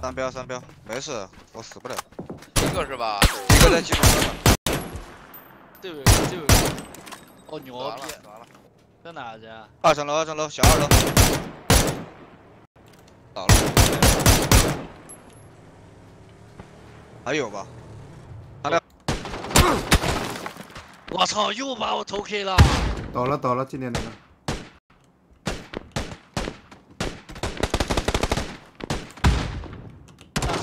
三标三标，没事，我死不了。一个是吧？一个在技术上了，这有一个，这有一个。哦，牛逼！在哪去啊？二层楼二层楼小二楼，倒了。还有吧？我操！又把我头 K 了。倒了倒了，今天那个。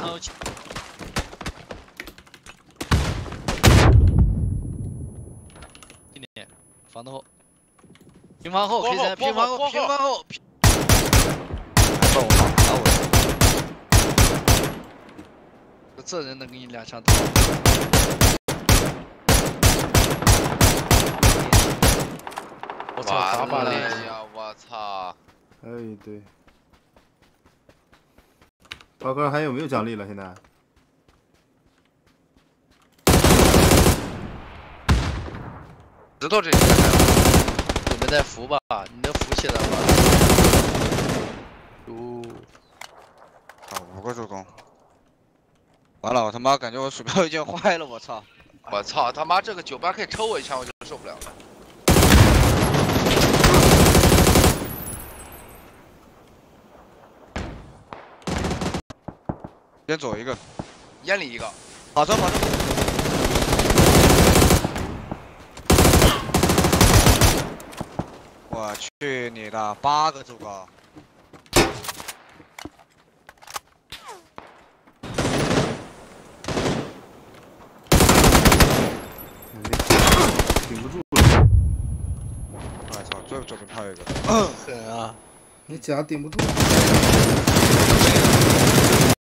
大仓有起。今年房子后，平房后平房后，平房后。这人能给你两枪打。我操！打把完了脸！呀！我操！哎，对。宝哥还有没有奖励了？现在？石头这里还有你们在扶吧，你能扶起来吗？哟，啊，五个助攻。完了，我他妈感觉我鼠标已经坏了，我操！我操他妈这个九八 K 抽我一枪我就受不了了。先走一个，烟里一个，跑车跑车。我去你的，八个助攻！顶不住了，我操，最左边还有一个。狠啊！你甲顶不住。